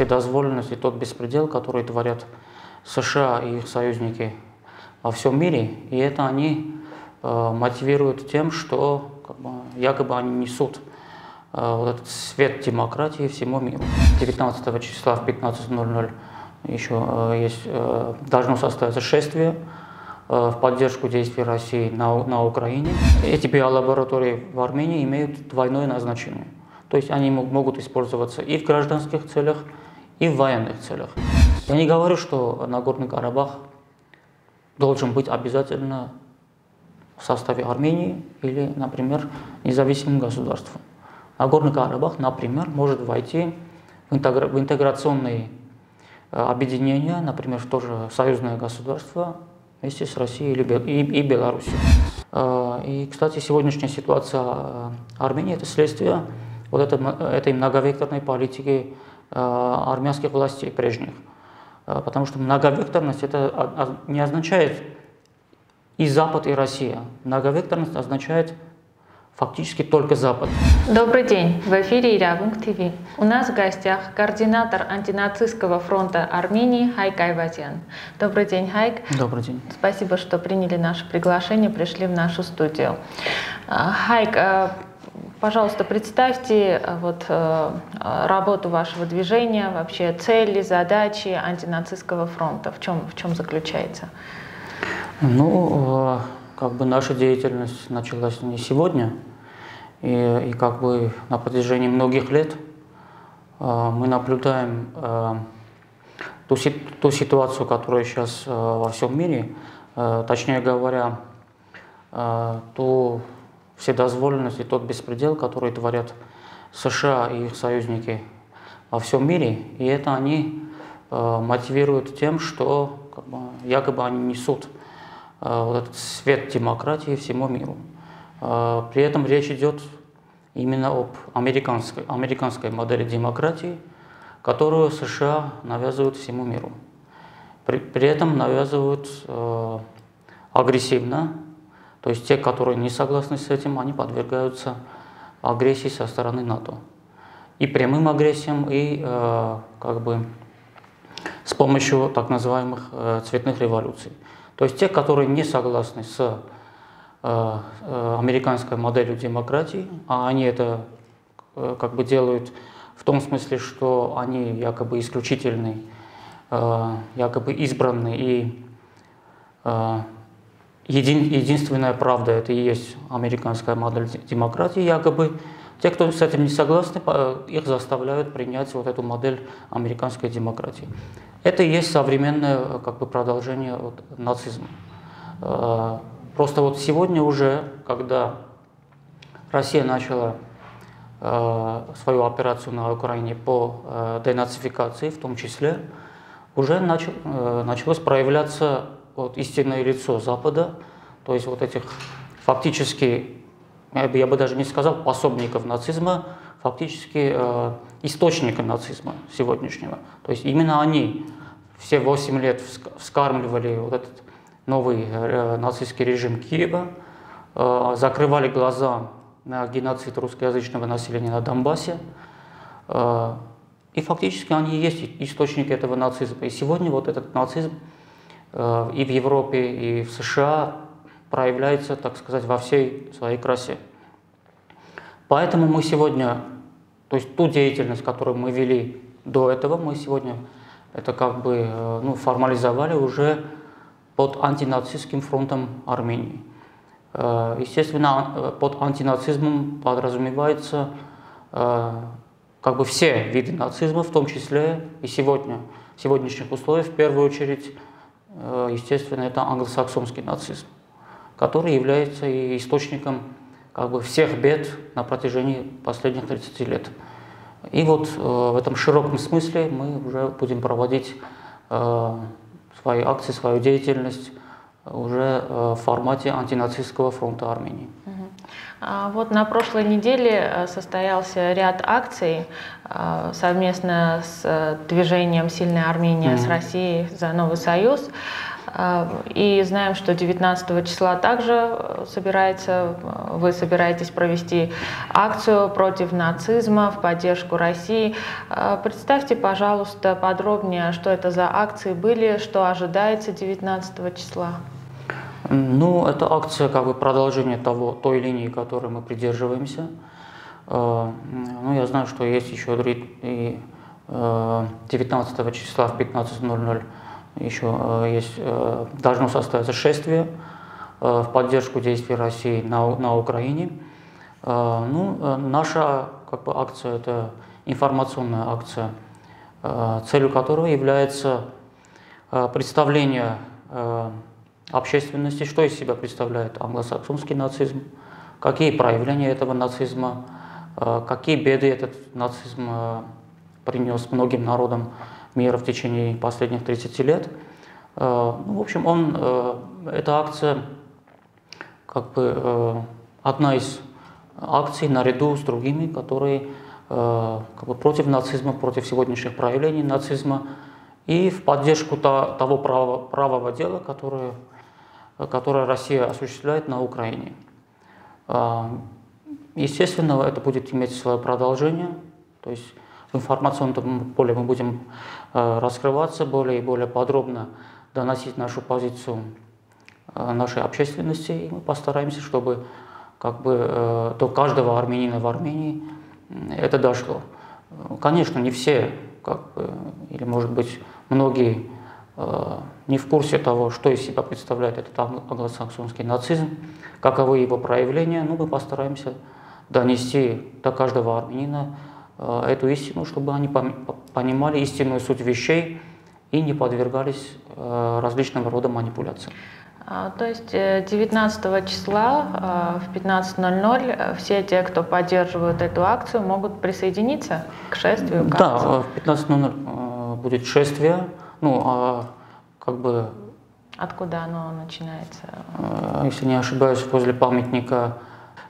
вседозволенность и тот беспредел, который творят США и их союзники во всем мире. И это они э, мотивируют тем, что как бы, якобы они несут э, вот этот свет демократии всему миру. 19 числа в 15.00 еще э, есть, э, должно состояться шествие э, в поддержку действий России на, на Украине. Эти биолаборатории в Армении имеют двойное назначение. То есть они могут использоваться и в гражданских целях, и в военных целях. Я не говорю, что Нагорный Карабах должен быть обязательно в составе Армении или, например, независимым государством. Нагорный Карабах, например, может войти в, интегра в интеграционные э, объединения, например, в то же союзное государство вместе с Россией и, и Беларусью. Э, и, кстати, сегодняшняя ситуация э, Армении – это следствие вот это, этой многовекторной политики армянских властей прежних. Потому что многовекторность это не означает и Запад, и Россия. Многовекторность означает фактически только Запад. Добрый день. В эфире Ирявунг ТВ. У нас в гостях координатор антинацистского фронта Армении Хайк Айвазян. Добрый день, Хайк. Добрый день. Спасибо, что приняли наше приглашение, пришли в нашу студию. Хайк, Пожалуйста, представьте э, вот, э, работу вашего движения, вообще цели, задачи антинацистского фронта. В чем, в чем заключается? Ну, э, как бы наша деятельность началась не сегодня, и, и как бы на протяжении многих лет мы наблюдаем ту, ту ситуацию, которая сейчас во всем мире, точнее говоря, ту вседозволенность и тот беспредел, который творят США и их союзники во всем мире. И это они э, мотивируют тем, что как бы, якобы они несут э, вот этот свет демократии всему миру. Э, при этом речь идет именно об американской, американской модели демократии, которую США навязывают всему миру. При, при этом навязывают э, агрессивно, то есть те, которые не согласны с этим, они подвергаются агрессии со стороны НАТО. И прямым агрессиям, и э, как бы с помощью так называемых э, цветных революций. То есть те, которые не согласны с э, э, американской моделью демократии, а они это э, как бы делают в том смысле, что они якобы исключительный, э, якобы избранный и э, един, единственная правда, это и есть американская модель демократии, якобы. Те, кто с этим не согласны, их заставляют принять вот эту модель американской демократии. Это и есть современное как бы, продолжение вот, нацизма. Э, просто вот сегодня уже, когда Россия начала э, свою операцию на Украине по э, денацификации, в том числе, уже начал, началось проявляться вот, истинное лицо Запада, то есть вот этих фактически, я бы, я бы даже не сказал пособников нацизма, фактически э, источника нацизма сегодняшнего. То есть именно они все 8 лет вскармливали вот этот новый э, нацистский режим Киева, э, закрывали глаза на геноцид русскоязычного населения на Донбассе, э, и фактически они и есть источник этого нацизма. И сегодня вот этот нацизм и в Европе, и в США проявляется, так сказать, во всей своей красе. Поэтому мы сегодня, то есть ту деятельность, которую мы вели до этого, мы сегодня это как бы э, ну, формализовали уже под антинацистским фронтом Армении. Э, естественно, под антинацизмом подразумевается как бы все виды нацизма, в том числе и сегодня, в сегодняшних условиях, в первую очередь Э, естественно, это англосаксонский нацизм, который является и источником как бы, всех бед на протяжении последних 30 лет. И вот э, в этом широком смысле мы уже будем проводить э, свои акции, свою деятельность уже в формате антинацистского фронта Армении. А вот на прошлой неделе состоялся ряд акций совместно с движением «Сильная Армения» mm -hmm. с Россией за новый союз. И знаем, что 19 числа также собирается, вы собираетесь провести акцию против нацизма в поддержку России. Представьте, пожалуйста, подробнее, что это за акции были, что ожидается 19 числа. Ну, это акция как бы продолжение того, той линии, которой мы придерживаемся. Э, ну, я знаю, что есть еще и 19 э, числа в 15.00 еще э, есть, должно состояться шествие в поддержку действий России на, на Украине. Ну, наша как бы, акция – это информационная акция, целью которой является представление общественности, что из себя представляет англосаксонский нацизм, какие проявления этого нацизма, э, какие беды этот нацизм э, принес многим народам мира в течение последних 30 лет. Э, ну, в общем, он, эта акция как бы одна из акций наряду с другими, которые как бы против нацизма, против сегодняшних проявлений нацизма и в поддержку того правого дела, которое которое Россия осуществляет на Украине. А, естественно, это будет иметь свое продолжение, то есть в информационном поле мы будем а, раскрываться более и более подробно, доносить нашу позицию нашей общественности, и мы постараемся, чтобы как бы э, до каждого армянина в Армении это дошло. Конечно, не все, как бы, или может быть многие Э, не в курсе того, что из себя представляет этот англосаксонский нацизм, каковы его проявления, ну, мы постараемся донести до каждого армянина э, эту истину, чтобы они понимали истинную суть вещей и не подвергались э, различного рода манипуляциям. А, то есть 19 числа в 15.00 все те, кто поддерживают эту акцию, могут присоединиться к шествию? К да, в 15.00 будет шествие ну, а как бы... Откуда оно начинается? Э, если не ошибаюсь, возле памятника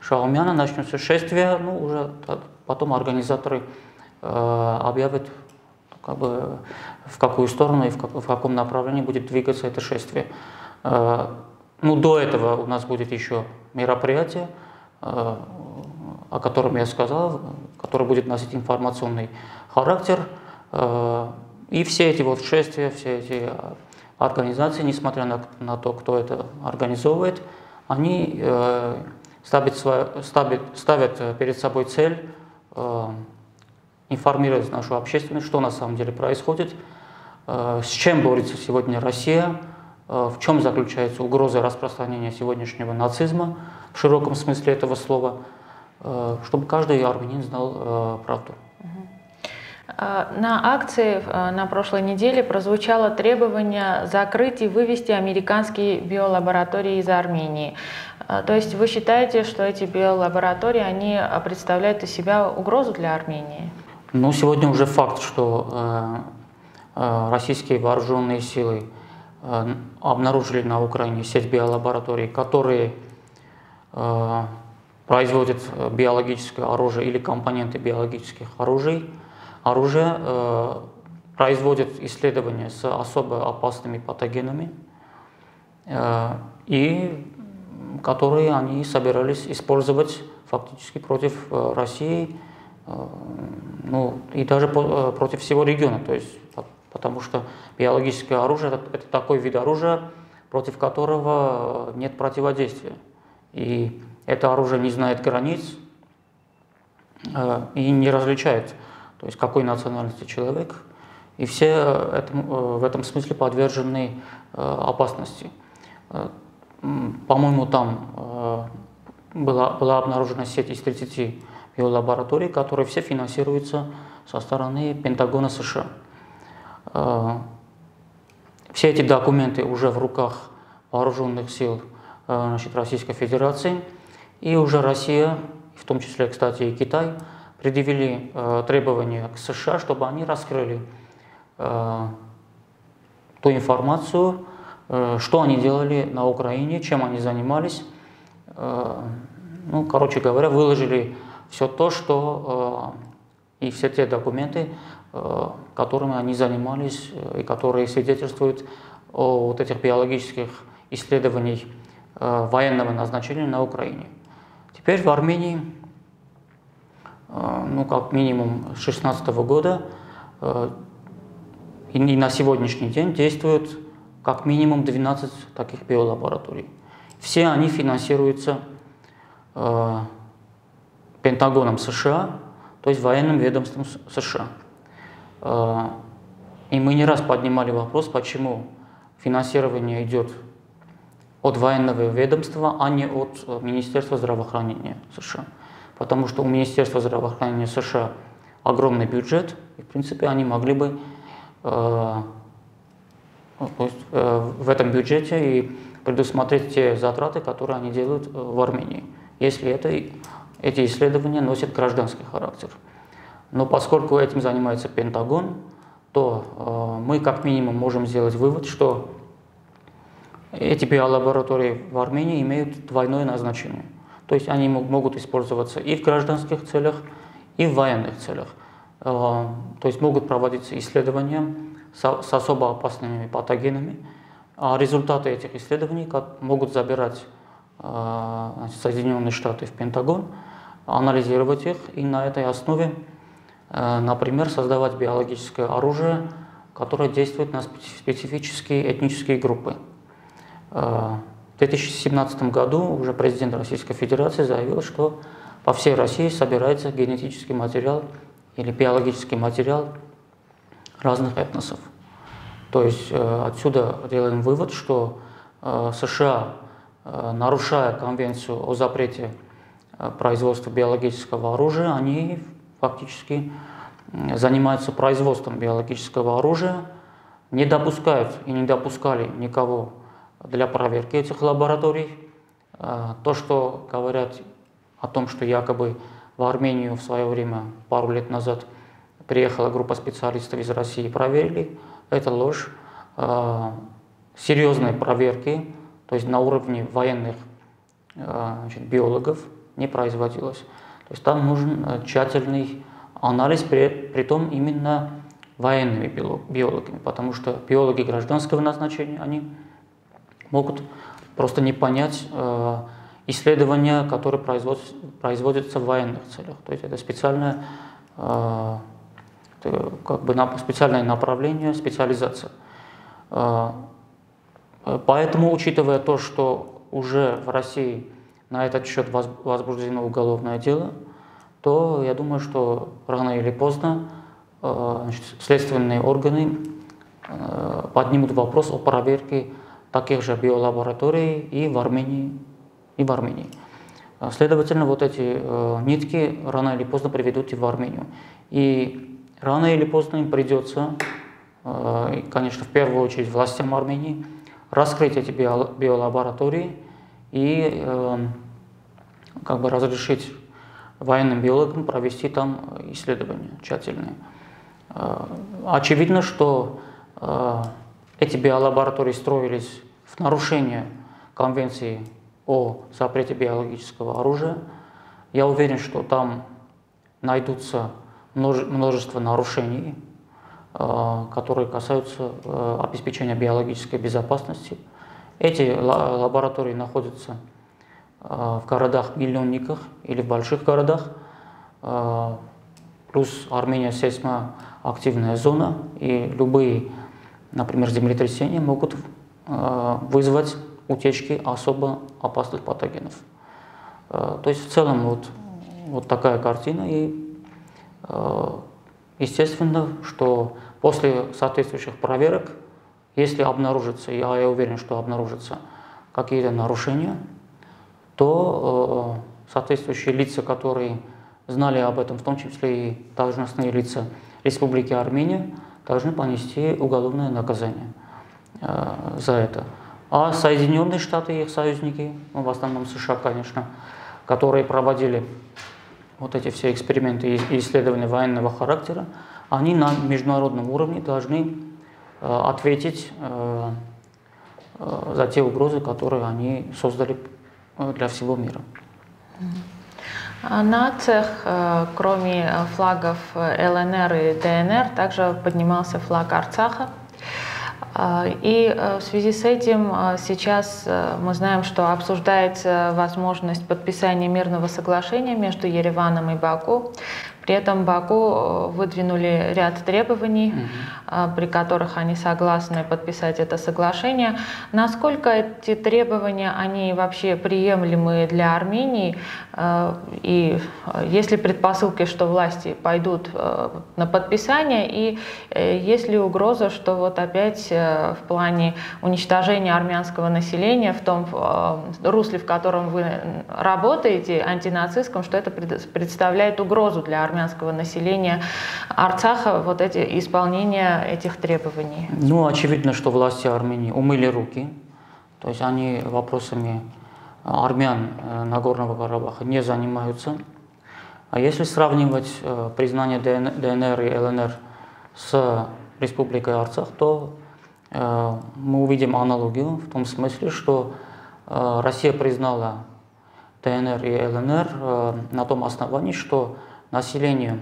Шаумяна начнется шествие, ну, уже потом организаторы э, объявят, как бы, в какую сторону и в, как, в каком направлении будет двигаться это шествие. Э, ну, до этого у нас будет еще мероприятие, э, о котором я сказал, которое будет носить информационный характер. Э, и все эти вот шествия, все эти организации, несмотря на, на то, кто это организовывает, они э, ставят, ставят, ставят перед собой цель э, информировать нашу общественность, что на самом деле происходит, э, с чем борется сегодня Россия, э, в чем заключается угроза распространения сегодняшнего нацизма в широком смысле этого слова, э, чтобы каждый армянин знал э, правду. А, на акции а, на прошлой неделе прозвучало требование закрыть и вывести американские биолаборатории из Армении. А, то есть вы считаете, что эти биолаборатории, они представляют из себя угрозу для Армении? Ну, сегодня уже факт, что э, э, российские вооруженные силы э, обнаружили на Украине сеть биолабораторий, которые э, производят биологическое оружие или компоненты биологических оружий оружие э, производит исследования с особо опасными патогенами, э, и которые они собирались использовать фактически против э, России, ну, и даже против всего региона. То есть, потому что биологическое оружие это, такой вид оружия, против которого нет противодействия. И это оружие не знает границ и не различает то есть какой национальности человек, и все этому, э, в этом смысле подвержены э, опасности. Э, по-моему, там была, была обнаружена сеть из 30 биолабораторий, которые все финансируются со стороны Пентагона США. Все эти документы уже в руках вооруженных сил значит, Российской Федерации, и уже Россия, в том числе, кстати, и Китай, предъявили э, требования к США, чтобы они раскрыли э, ту информацию, э, что они делали на Украине, чем они занимались. Э, ну, короче говоря, выложили все то, что э, и все те документы, э, которыми они занимались э, и которые свидетельствуют о вот этих биологических исследований э, военного назначения на Украине. Теперь в Армении, ну как минимум с 2016 года э, и на сегодняшний день действует как минимум 12 таких биолабораторий. Все они финансируются э, Пентагоном США, то есть военным ведомством США. Э, и мы не раз поднимали вопрос, почему финансирование идет от военного ведомства, а не от э, Министерства здравоохранения США. Потому что у Министерства здравоохранения США огромный бюджет, и в принципе они могли бы э, есть, э, в этом бюджете и предусмотреть те затраты, которые они делают э, в Армении, если это, эти исследования носят гражданский характер. Но поскольку этим занимается Пентагон, то э, мы как минимум можем сделать вывод, что эти биолаборатории в Армении имеют двойное назначение. То есть они могут использоваться и в гражданских целях, и в военных целях. Э, то есть могут проводиться исследования с особо опасными патогенами, а результаты этих исследований могут забирать э, Соединенные Штаты в Пентагон, анализировать их и на этой основе Э, например, создавать биологическое оружие, которое действует на специфические этнические группы. Э, в 2017 году уже президент Российской Федерации заявил, что по всей России собирается генетический материал или биологический материал разных этносов. То есть э, отсюда делаем вывод, что США, нарушая конвенцию о запрете производства биологического оружия, они фактически занимаются производством биологического оружия, не допускают и не допускали никого для проверки этих лабораторий. А, то, что говорят о том, что якобы в Армению в свое время, пару лет назад, приехала группа специалистов из России и проверили, это ложь. А, серьезной проверки, то есть на уровне военных а, значит, биологов, не производилось. То есть там нужен тщательный анализ, при, при том именно военными биологами, потому что биологи гражданского назначения, они могут просто не понять э, исследования, которые производятся, в военных целях. То есть это специальное, э, как бы специальное направление, специализация. Э, поэтому, учитывая то, что уже в России на этот счет возбуждено уголовное дело, то я думаю, что рано или поздно значит, следственные органы поднимут вопрос о проверке таких же биолабораторий и в Армении. И в Армении. Следовательно, вот эти э, нитки рано или поздно приведут и в Армению. И рано или поздно им придется, конечно, в первую очередь властям Армении, раскрыть эти биолаборатории и э, как бы разрешить военным биологам провести там исследования тщательные. Э, очевидно, что э, эти биолаборатории строились в нарушение Конвенции о запрете биологического оружия. Я уверен, что там найдутся множество нарушений, которые касаются обеспечения биологической безопасности – эти лаборатории находятся а, в городах-миллионниках или в больших городах. Плюс Армения сейсмоактивная зона, и любые, например, землетрясения могут а, вызвать утечки особо опасных патогенов. То есть в целом вот, вот такая картина. И естественно, что после соответствующих проверок если обнаружится, я, я уверен, что обнаружатся какие-то нарушения, то э, соответствующие лица, которые знали об этом, в том числе и должностные лица Республики Армения, должны понести уголовное наказание э, за это. А Соединенные Штаты и их союзники, ну, в основном США, конечно, которые проводили вот эти все эксперименты и исследования военного характера, они на международном уровне должны Э, ответить э, за те угрозы, которые они создали для всего мира. А на цех, кроме флагов ЛНР и ДНР, также поднимался флаг Арцаха. И в связи с этим сейчас мы знаем, что обсуждается возможность подписания мирного соглашения между Ереваном и Баку. При этом Баку э, выдвинули ряд требований, угу. при которых они согласны подписать это соглашение. Насколько эти требования, они вообще приемлемы для Армении? Э, и есть ли предпосылки, что власти пойдут на подписание? И есть ли угроза, что вот опять в плане уничтожения армянского населения в том русле, в котором вы работаете, антинацистском, что это представляет угрозу для армян? Армянского населения Арцаха вот эти, исполнение этих требований? Ну, очевидно, что власти Армении умыли руки, то есть они вопросами армян э, Нагорного Карабаха не занимаются. А если сравнивать э, признание ДНР и ЛНР с Республикой Арцах, то э, мы увидим аналогию в том смысле, что Россия признала ДНР и ЛНР на том основании, что население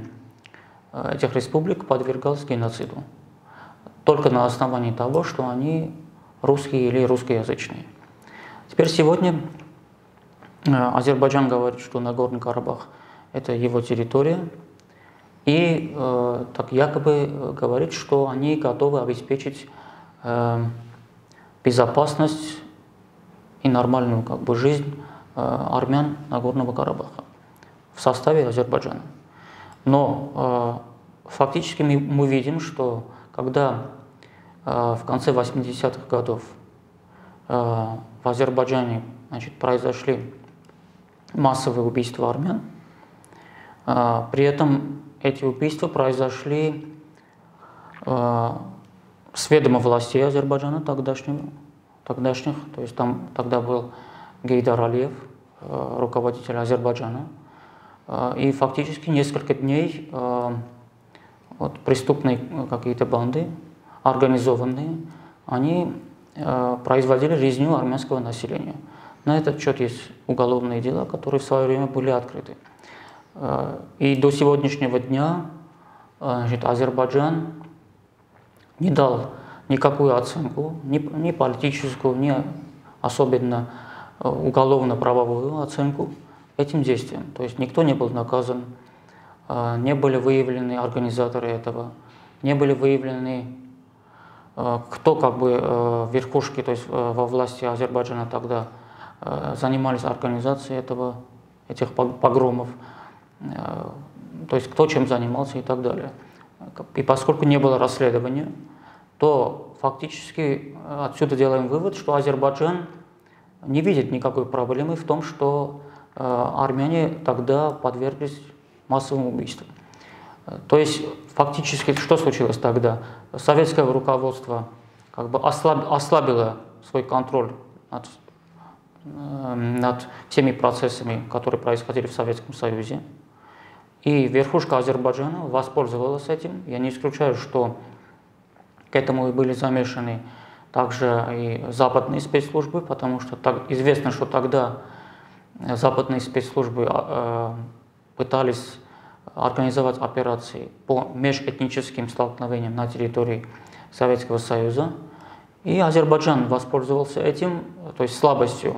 э, этих республик подвергалось геноциду. Только на основании того, что они русские или русскоязычные. Теперь сегодня э, Азербайджан говорит, что Нагорный Карабах – это его территория, и э, так якобы говорит, что они готовы обеспечить э, безопасность и нормальную как бы, жизнь э, армян Нагорного Карабаха в составе Азербайджана. Но э, фактически мы, видим, что когда э, в конце 80-х годов э, в Азербайджане значит, произошли массовые убийства армян, при этом эти убийства произошли с ведома властей Азербайджана тогдашнего, тогдашних, то есть там тогда был Гейдар Алиев, руководитель Азербайджана, и фактически несколько дней а, вот, преступные э, какие-то банды, организованные, они а, производили резню армянского населения. На этот счет есть уголовные дела, которые в свое время были открыты. И до сегодняшнего дня значит, Азербайджан не дал никакую оценку, ни, ни политическую, ни особенно э, уголовно-правовую оценку этим действием. То есть никто не был наказан, а, не были выявлены организаторы этого, не были выявлены а, кто как бы а, верхушки, то есть во власти Азербайджана тогда занимались организацией этого, этих погромов, то есть кто чем занимался и так далее. И поскольку не было расследования, то фактически отсюда делаем вывод, что Азербайджан не видит никакой проблемы в том, что армяне тогда подверглись массовым убийствам. То есть фактически что случилось тогда? Советское руководство как бы ослаб, ослабило свой контроль над, э, над всеми процессами, которые происходили в Советском Союзе. И верхушка Азербайджана воспользовалась этим. Я не исключаю, что к этому и были замешаны также и западные спецслужбы, потому что так, известно, что тогда западные спецслужбы а, э, пытались организовать операции по межэтническим столкновениям на территории Советского Союза. И Азербайджан воспользовался этим, то есть слабостью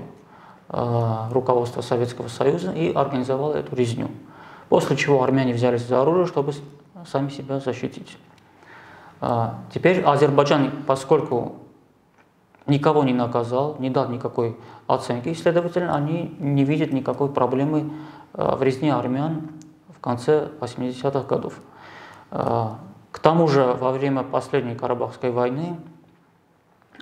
э, руководства Советского Союза и организовал эту резню. После чего армяне взялись за оружие, чтобы сами себя защитить. А, теперь Азербайджан, поскольку никого не наказал, не дал никакой оценки, и, следовательно, они не видят никакой проблемы э, в резне армян в конце 80-х годов. Э, к тому же, во время последней Карабахской войны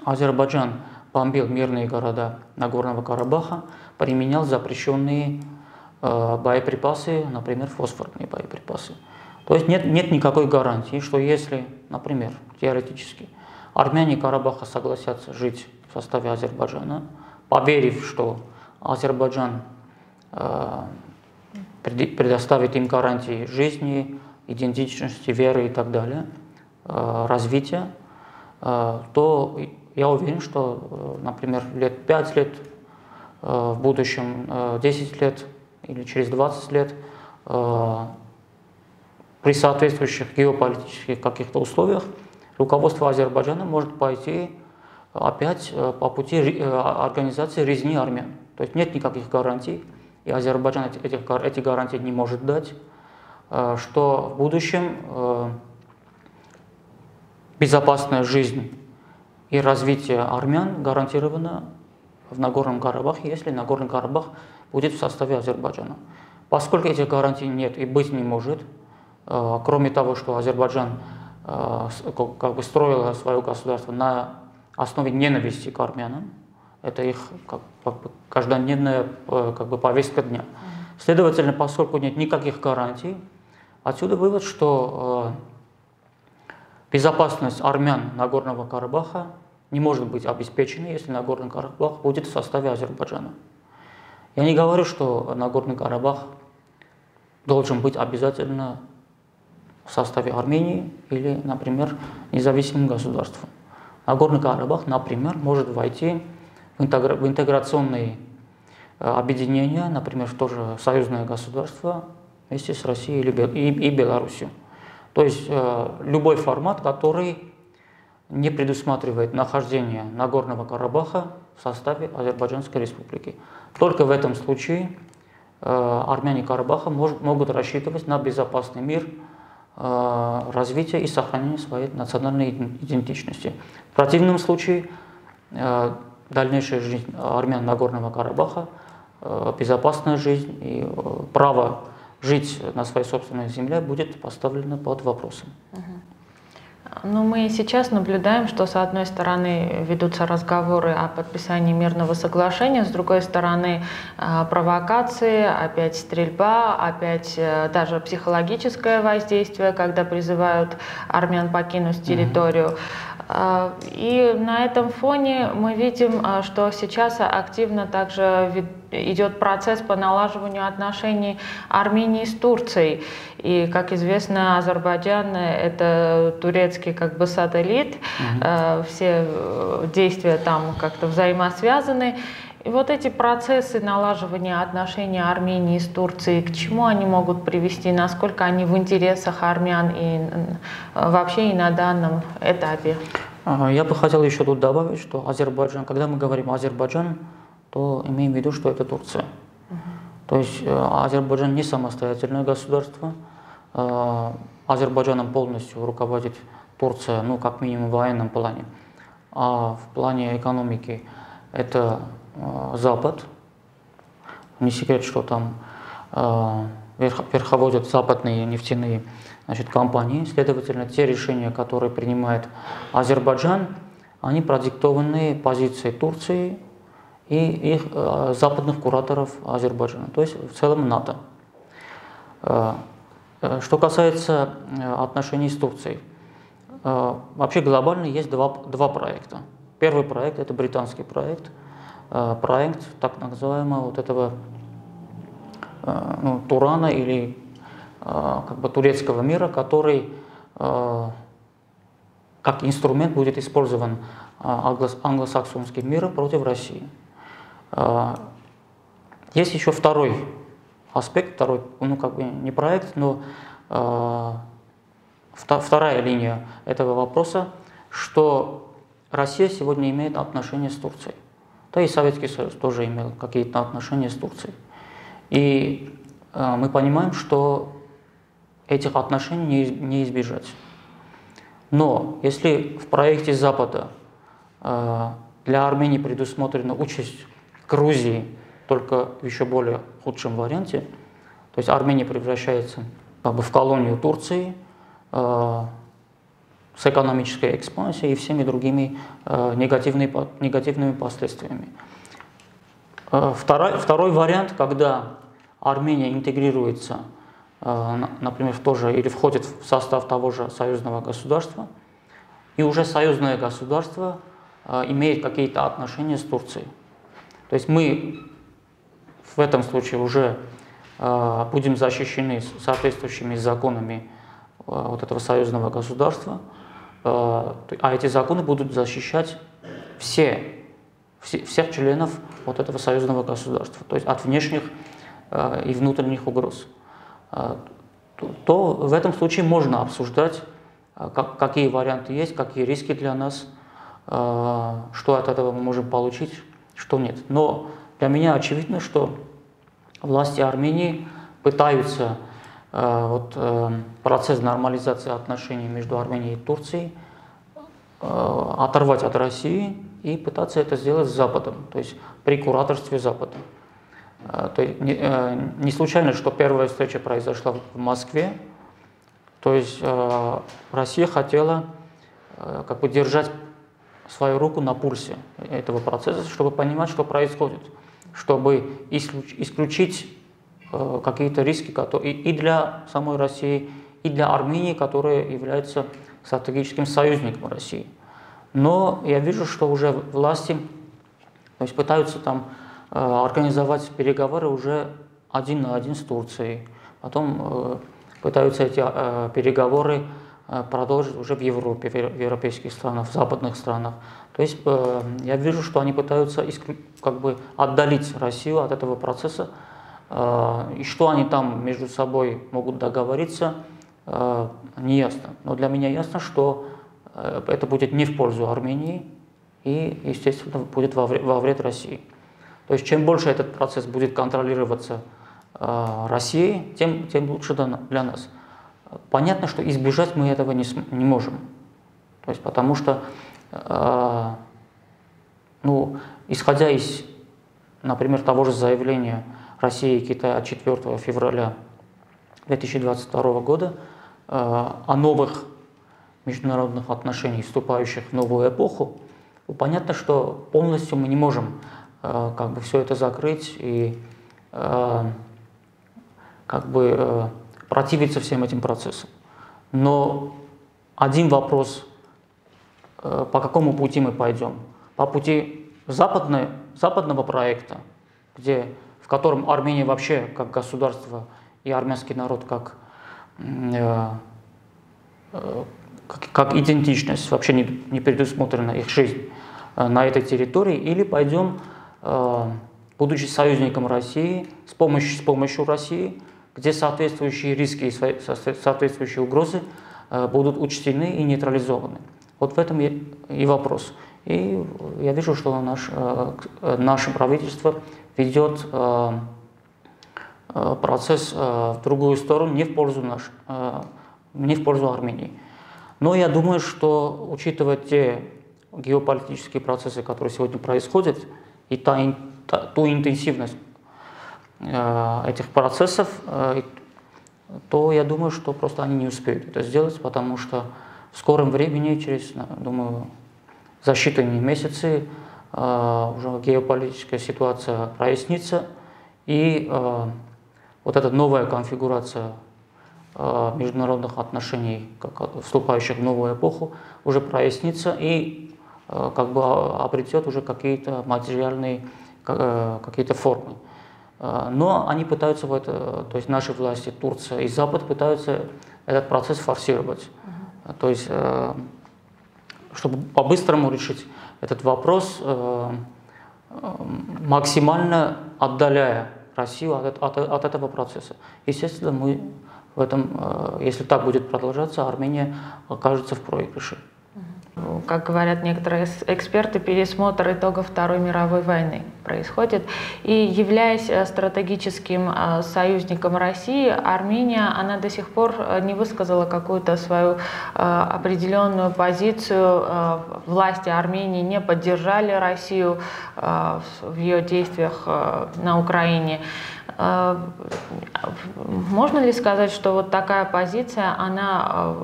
Азербайджан бомбил мирные города Нагорного Карабаха, применял запрещенные э, боеприпасы, например, фосфорные боеприпасы. То есть нет, нет никакой гарантии, что если, например, теоретически, армяне Карабаха согласятся жить в составе Азербайджана, поверив, что Азербайджан э, предоставит им гарантии жизни, идентичности, веры и так далее, э, развития, э, то я уверен, что, например, лет 5 лет, в будущем э, 10 лет или через 20 лет при соответствующих геополитических каких-то условиях руководство Азербайджана может пойти опять по пути организации резни армян. То есть нет никаких гарантий, и Азербайджан эти, эти гарантии не может дать, что в будущем безопасная жизнь и развитие армян гарантировано в Нагорном Карабахе, если Нагорный Карабах будет в составе Азербайджана. Поскольку этих гарантий нет и быть не может, э, кроме того, что Азербайджан э, как бы строил свое государство на основе ненависти к армянам, это их как, бы каждодневная э, как бы, повестка дня. Следовательно, поскольку нет никаких гарантий, отсюда вывод, что Безопасность армян Нагорного Карабаха не может быть обеспечена, если Нагорный Карабах будет в составе Азербайджана. Я не говорю, что Нагорный Карабах должен быть обязательно в составе Армении или, например, независимым государством. Нагорный Карабах, например, может войти в, интегра в интеграционные э, объединения, например, в то же союзное государство вместе с Россией и, и Беларусью. То есть э, любой формат, который не предусматривает нахождение Нагорного Карабаха в составе Азербайджанской республики. Только в этом случае э, армяне Карабаха может, могут рассчитывать на безопасный мир, э, развитие и сохранение своей национальной идентичности. В противном случае э, дальнейшая жизнь армян Нагорного Карабаха, э, безопасная жизнь и право жить на своей собственной земле будет поставлено под вопросом. Ну, мы сейчас наблюдаем, что с одной стороны ведутся разговоры о подписании мирного соглашения, с другой стороны а, провокации, опять стрельба, опять э, даже психологическое воздействие, когда призывают армян покинуть территорию. А, и на этом фоне мы видим, а, что сейчас активно также идет процесс по налаживанию отношений Армении с Турцией. И, как известно, Азербайджан – это турецкий как бы сателлит, угу. все э, действия там как-то взаимосвязаны. И вот эти процессы налаживания отношений Армении с Турцией, к чему они могут привести, насколько они в интересах армян и вообще и на данном этапе? Я бы хотел еще тут добавить, что Азербайджан, когда мы говорим Азербайджан, то имеем в виду, что это Турция. То есть э, Азербайджан не самостоятельное государство. Э, Азербайджаном полностью руководит Турция, ну, как минимум в военном плане. А в плане экономики это э, Запад. Не секрет, что там верховодят западные нефтяные значит, компании. Следовательно, те решения, которые принимает Азербайджан, они продиктованы позицией Турции и их э, западных кураторов Азербайджана, то есть в целом НАТО. Э, э, что касается отношений с Турцией, вообще глобально есть два, два проекта. Первый проект – это британский проект, проект так называемого вот этого ну, Турана или как бы турецкого мира, который как инструмент будет использован англосаксонским миром против России. Есть еще второй аспект, второй, ну как бы не проект, но э, вторая линия этого вопроса, что Россия сегодня имеет отношения с Турцией. Да и Советский Союз тоже имел какие-то отношения с Турцией. И э, мы понимаем, что этих отношений не, избежать. Но если в проекте Запада э, для Армении предусмотрена участь Грузии только в еще более худшем варианте. То есть Армения превращается как бы, в колонию Турции э, с экономической экспансией и всеми другими э, негативными, негативными последствиями. Э, второй, второй вариант, когда Армения интегрируется, э, например, в то же или входит в состав того же союзного государства, и уже союзное государство э, имеет какие-то отношения с Турцией. То есть мы в этом случае уже будем защищены соответствующими законами вот этого союзного государства, а эти законы будут защищать все, все, всех членов вот этого союзного государства, то есть от внешних э, и внутренних угроз. Э, то, в этом случае можно обсуждать как, какие варианты есть, какие риски для нас, что от этого мы можем получить, что нет. Но для меня очевидно, что власти Армении пытаются вот, процесс нормализации отношений между Арменией и Турцией оторвать от России и пытаться это сделать с Западом, то есть при кураторстве Запада. То есть не, э, случайно, что первая встреча произошла в Москве. То есть э, Россия хотела э, как бы держать свою руку на пульсе этого процесса, чтобы понимать, что происходит, чтобы исключить какие-то риски и для самой России, и для Армении, которая является стратегическим союзником России. Но я вижу, что уже власти то есть пытаются там Э, организовать переговоры уже один на один с Турцией. Потом э, пытаются эти э, переговоры продолжить уже в Европе, в европейских странах, в западных странах. То есть я вижу, что они пытаются как бы отдалить Россию от этого процесса. И что они там между собой могут договориться, не ясно. Но для меня ясно, что это будет не в пользу Армении и, естественно, будет во вред России. То есть чем больше этот процесс будет контролироваться э, Россией, тем, тем лучше для нас. Понятно, что избежать мы этого не, не можем. То есть потому что, э, ну, исходя из, например, того же заявления России и Китая от 4 февраля 2022 года э, о новых международных отношениях, вступающих в новую эпоху, понятно, что полностью мы не можем Э, как бы все это закрыть и э, как бы противиться всем этим процессам. Но один вопрос, по какому пути мы пойдем? По пути западной, западного проекта, где, в котором Армения вообще как государство и армянский народ как, как, как идентичность, вообще не, не предусмотрена их жизнь на этой территории, или пойдем Э, будучи союзником России, с помощью, с помощью России, где соответствующие риски и соответствующие угрозы э, будут учтены и нейтрализованы. Вот в этом и вопрос. И я вижу, что наш, э, наше правительство ведет процесс в другую сторону, не в пользу, наш, не в пользу Армении. Но я думаю, что учитывая те геополитические процессы, которые сегодня происходят, и та, ту интенсивность э, этих процессов, э, то я думаю, что просто они не успеют это сделать, потому что в скором времени, через, думаю, за считанные месяцы э, уже геополитическая ситуация прояснится, и э, вот эта новая конфигурация э, международных отношений, как, вступающих в новую эпоху, уже прояснится, и Э, как бы обретет уже какие-то материальные э, какие-то формы. Э, но они пытаются в это, то есть наши власти, Турция и Запад пытаются этот процесс форсировать. То есть, чтобы по-быстрому решить этот вопрос, максимально отдаляя Россию от, от, от этого процесса. Естественно, мы в этом, если так будет продолжаться, Армения окажется в проигрыше как говорят некоторые эксперты, пересмотр итогов Второй мировой войны происходит. И являясь э, стратегическим э, союзником России, Армения, она до сих пор э, не высказала какую-то свою определенную позицию. Власти Армении не поддержали Россию в ее действиях на Украине. Можно ли сказать, что вот такая позиция, она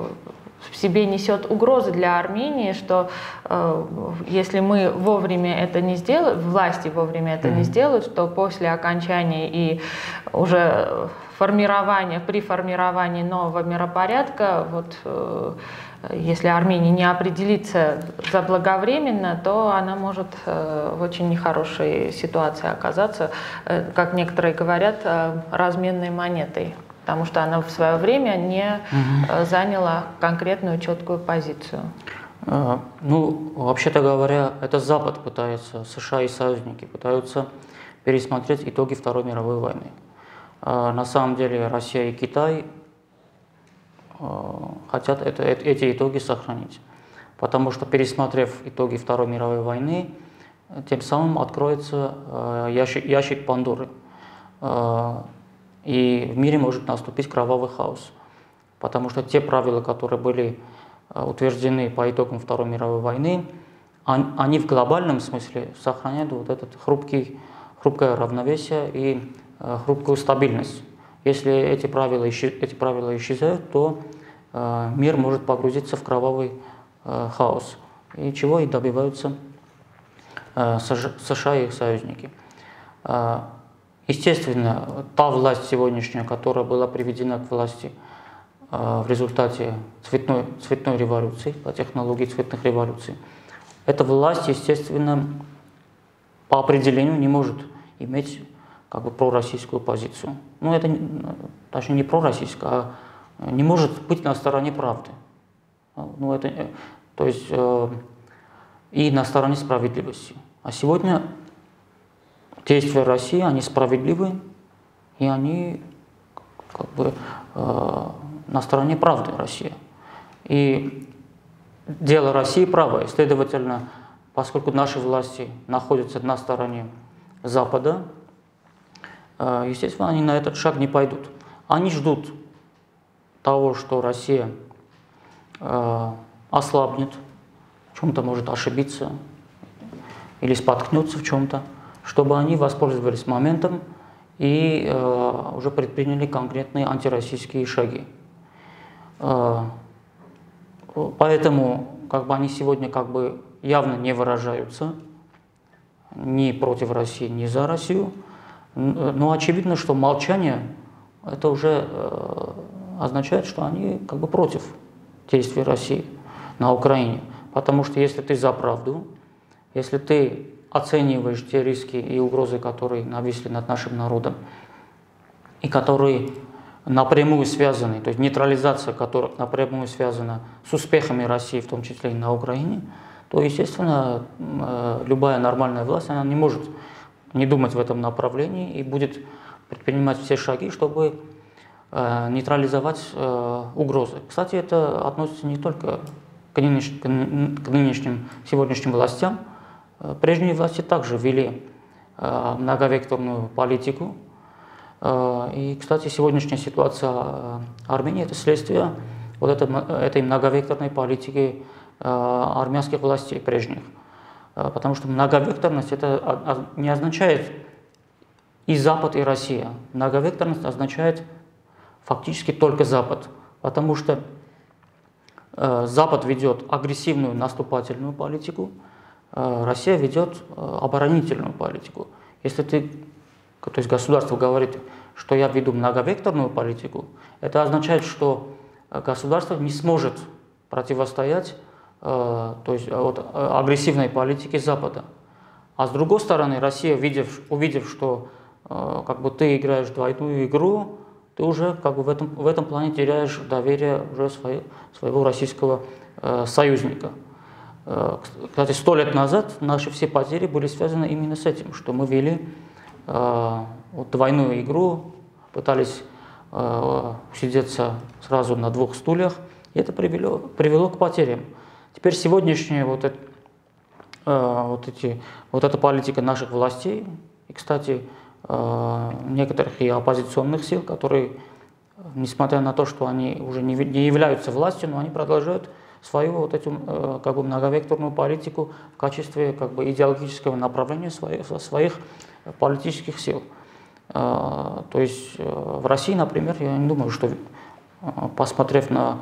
в себе несет угрозы для Армении, что э, если мы вовремя это не сделаем, власти вовремя это mm-hmm. не сделают, то после окончания и уже формирования, при формировании нового миропорядка, вот э, если Армения не определится заблаговременно, то она может э, в очень нехорошей ситуации оказаться, э, как некоторые говорят, э, разменной монетой потому что она в свое время не угу. заняла конкретную четкую позицию. А, ну, вообще-то говоря, это Запад пытается, США и союзники пытаются пересмотреть итоги Второй мировой войны. А, на самом деле Россия и Китай хотят это, эти итоги сохранить. Потому что, пересмотрев итоги Второй мировой войны, тем самым откроется ящик, ящик Пандоры. И в мире может наступить кровавый хаос. Потому что те правила, которые были утверждены по итогам Второй мировой войны, они в глобальном смысле сохраняют вот этот хрупкий, хрупкое равновесие и хрупкую стабильность. Если эти правила, эти правила исчезают, то э, мир может погрузиться в кровавый э, хаос, и чего и добиваются э, США и их союзники. Естественно, та власть сегодняшняя, которая была приведена к власти э, в результате цветной, цветной революции, по технологии цветных революций, эта власть, естественно, по определению не может иметь как бы пророссийскую позицию. Ну, это точнее не пророссийская, а не может быть на стороне правды. Ну, это, э, то есть э, и на стороне справедливости. А сегодня действия России, они справедливы, и они как бы э, на стороне правды России. И дело России правое. Следовательно, поскольку наши власти находятся на стороне Запада, Э, естественно, они на этот шаг не пойдут. Они ждут того, что Россия э, ослабнет, в чем-то может ошибиться или споткнется в чем-то, чтобы они воспользовались моментом и э, уже предприняли конкретные антироссийские шаги. Поэтому как бы они сегодня как бы явно не выражаются ни против России, ни за Россию, но ну, очевидно, что молчание это уже э, означает, что они как бы против действий России на Украине. Потому что если ты за правду, если ты оцениваешь те риски и угрозы, которые нависли над нашим народом, и которые напрямую связаны, то есть нейтрализация которых напрямую связана с успехами России, в том числе и на Украине, то, естественно, э, любая нормальная власть, она не может не думать в этом направлении и будет предпринимать все шаги, чтобы э, нейтрализовать э, угрозы. Кстати, это относится не только к, нынеш, к нынешним сегодняшним властям. Э, прежние власти также вели э, многовекторную политику. Э, и, кстати, сегодняшняя ситуация Армении – это следствие вот этой, многовекторной политики армянских властей прежних. А, потому что многовекторность это не означает и Запад, и Россия. Многовекторность означает фактически только Запад, потому что Запад ведет агрессивную наступательную политику, Россия ведет э, оборонительную политику. Если ты, то есть государство говорит, что я веду многовекторную политику, это означает, что государство не сможет противостоять Э, то есть э, вот, э, агрессивной политики Запада. А с другой стороны, Россия, увидев, увидев что как бы ты играешь двойную игру, ты уже как бы в этом, в этом плане теряешь доверие уже своей, своего российского э, союзника. Э, кстати, сто лет назад наши все потери были связаны именно с этим, что мы вели э, вот двойную игру, пытались э, сидеться сразу на двух стульях, и это привело, привело к потерям. Теперь сегодняшняя вот, вот, эти, вот эта политика наших властей, и, кстати, некоторых и оппозиционных сил, которые, несмотря на то, что они уже не, не являются властью, но они продолжают свою вот эту э, как бы многовекторную политику в качестве как бы идеологического направления своих, своих политических сил. Э, то есть э, в России, например, я не думаю, что посмотрев на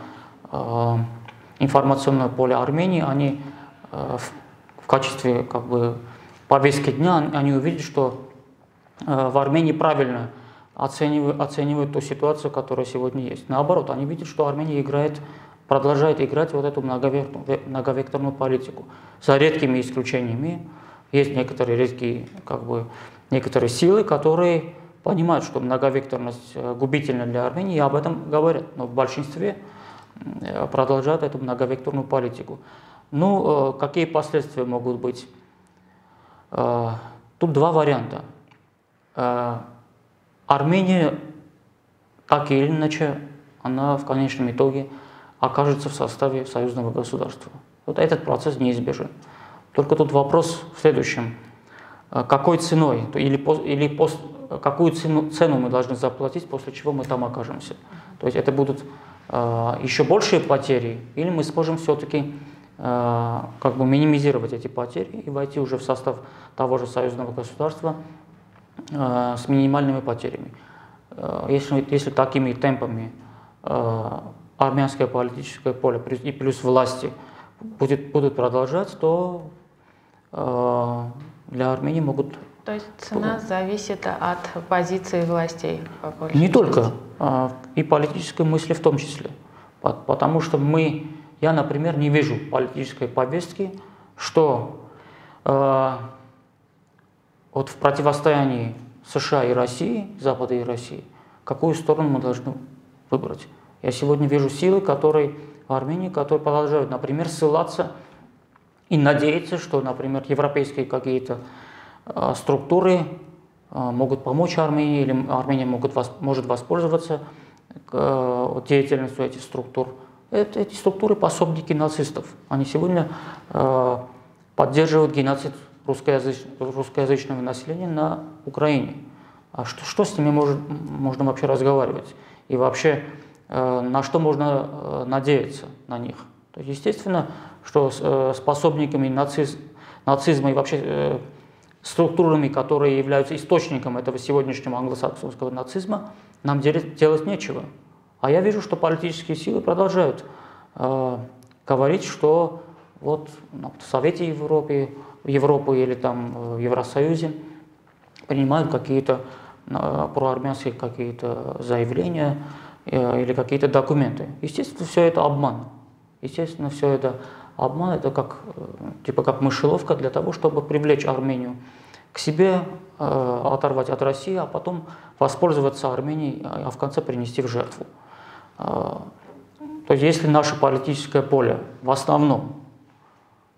информационное поле Армении, они в качестве как бы, повестки дня, они увидят, что в Армении правильно оценивают, оценивают ту ситуацию, которая сегодня есть. Наоборот, они видят, что Армения играет, продолжает играть вот эту многовекторную, политику. За редкими исключениями есть некоторые редкие, как бы, некоторые силы, которые понимают, что многовекторность э, губительна для Армении, и об этом говорят. Но в большинстве продолжают эту многовекторную политику. Ну, э, какие последствия могут быть? Э, тут два варианта. Армения так или иначе она в конечном итоге окажется в составе союзного государства. Вот этот процесс неизбежен. Только тут вопрос в следующем. Э, какой ценой или, или пост, какую цену, цену мы должны заплатить, после чего мы там окажемся? То есть это будут э, еще большие потери, или мы сможем все-таки э, как бы минимизировать эти потери и войти уже в состав того же союзного государства э, с минимальными потерями. Э, если, если такими темпами э, армянское политическое поле и плюс власти будет, будут продолжать, то э, для Армении могут... То есть цена зависит от позиции властей? По Не части. только, а, и политической мысли в том числе. Потому что мы, я, например, не вижу политической повестки, что э, вот в противостоянии США и России, Запада и России, какую сторону мы должны выбрать. Я сегодня вижу силы, которые в Армении, которые продолжают, например, ссылаться и надеяться, что, например, европейские какие-то э, структуры э, могут помочь Армении, или Армения могут, может воспользоваться э, деятельностью этих структур. Это, эти структуры пособники нацистов. Они сегодня поддерживают геноцид русскоязыч, русскоязычного населения на Украине. А что, что с ними может, можно вообще разговаривать? И вообще Э, на что можно э, надеяться на них. То есть, естественно, что э, способниками нациз, нацизма и вообще структурами, которые являются источником этого сегодняшнего англосаксонского нацизма, нам делать, нечего. А я вижу, что политические силы продолжают э, говорить, что вот в Совете Европы, Европы или там в Евросоюзе принимают какие-то э, проармянские какие-то заявления, Э, или какие-то документы. Естественно, все это обман. Естественно, все это обман, это как, э, типа как мышеловка для того, чтобы привлечь Армению к себе, э, оторвать от России, а потом воспользоваться Арменией, а в конце принести в жертву. То есть если наше политическое поле в основном,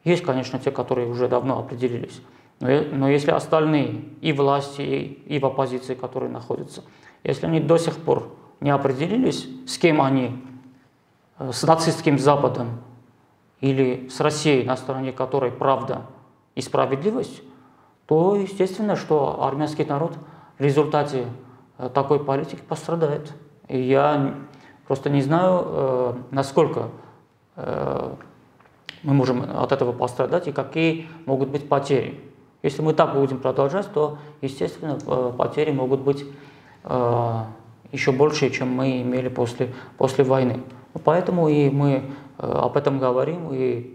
есть, конечно, те, которые уже давно определились, но, но если остальные и власти, и в оппозиции, которые находятся, если они до сих пор не определились, с кем они, э, с нацистским Западом или с Россией, на стороне которой правда и справедливость, то естественно, что армянский народ в результате э, такой политики пострадает. И я просто не знаю, э, насколько мы можем от этого пострадать и какие могут быть потери. Если мы так будем продолжать, то, естественно, потери могут быть еще больше, чем мы имели после, после войны. Поэтому и мы э, об этом говорим и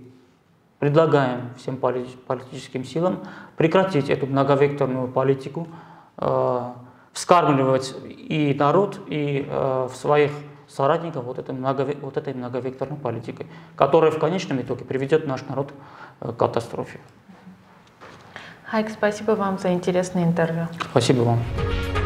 предлагаем всем политическим силам прекратить эту многовекторную политику, э, вскармливать и народ, и э, в своих соратников вот этой, многове, вот этой многовекторной политикой, которая в конечном итоге приведет наш народ к катастрофе. Хайк, спасибо вам за интересное интервью. Спасибо вам.